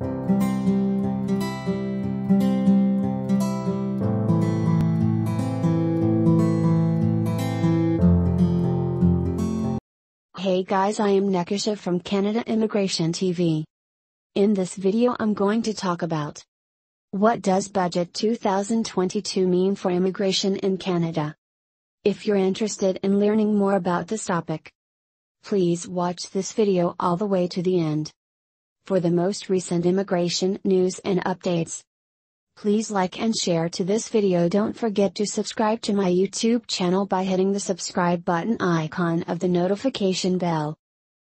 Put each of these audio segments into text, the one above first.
Hey guys I am Nekisha from Canada Immigration TV. In this video I'm going to talk about What does Budget 2022 mean for immigration in Canada? If you're interested in learning more about this topic, please watch this video all the way to the end. For the most recent immigration news and updates, Please like and share to this video don't forget to subscribe to my YouTube channel by hitting the subscribe button icon of the notification bell.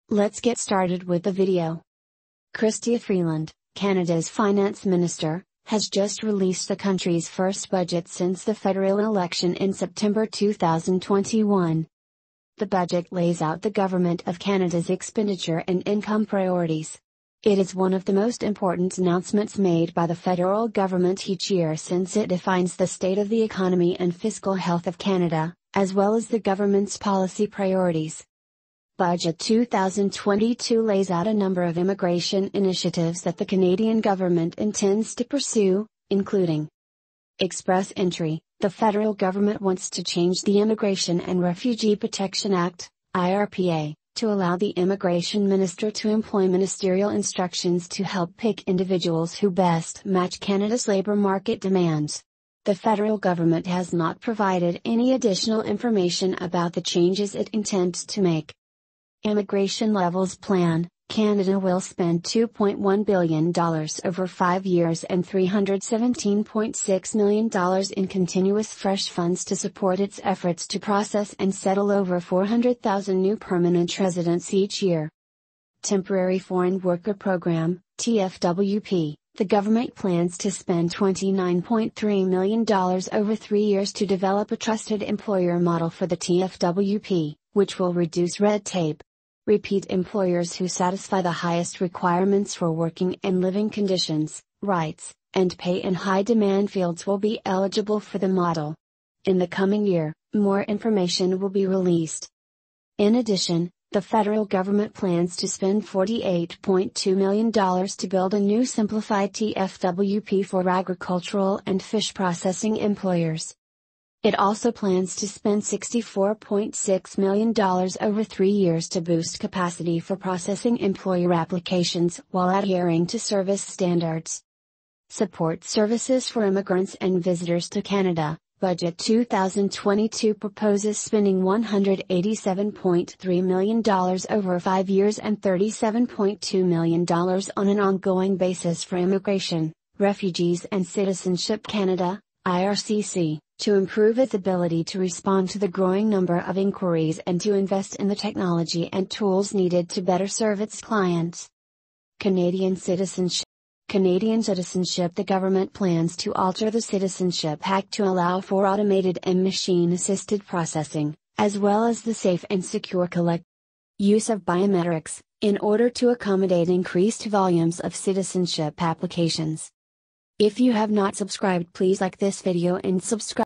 Let's get started with the video. Chrystia Freeland, Canada's finance minister, has just released the country's first budget since the federal election in September 2021. The budget lays out the Government of Canada's expenditure and income priorities. It is one of the most important announcements made by the federal government each year since it defines the state of the economy and fiscal health of Canada, as well as the government's policy priorities. Budget 2022 lays out a number of immigration initiatives that the Canadian government intends to pursue, including Express Entry. The federal government wants to change the Immigration and Refugee Protection Act, IRPA, to allow the immigration minister to employ ministerial instructions to help pick individuals who best match Canada's labour market demands. The federal government has not provided any additional information about the changes it intends to make. Immigration Levels Plan Canada will spend $2.1 billion over five years and $317.6 million in continuous fresh funds to support its efforts to process and settle over 400,000 new permanent residents each year. Temporary Foreign Worker Program, TFWP. The government plans to spend $29.3 million over three years to develop a trusted employer model for the TFWP, which will reduce red tape, repeat employers who satisfy the highest requirements for working and living conditions, rights, and pay in high demand fields will be eligible for the model. In the coming year, more information will be released. In addition, the federal government plans to spend $48.2 million to build a new simplified TFWP for agricultural and fish processing employers. It also plans to spend $64.6 million over three years to boost capacity for processing employer applications while adhering to service standards. Support services for immigrants and visitors to Canada. Budget 2022 proposes spending $187.3 million over five years and $37.2 million on an ongoing basis for Immigration, Refugees and Citizenship Canada, IRCC to improve its ability to respond to the growing number of inquiries and to invest in the technology and tools needed to better serve its clients. Canadian Citizenship Canadian citizenship The government plans to alter the Citizenship Act to allow for automated and machine-assisted processing, as well as the safe and secure collect use of biometrics, in order to accommodate increased volumes of citizenship applications. If you have not subscribed please like this video and subscribe.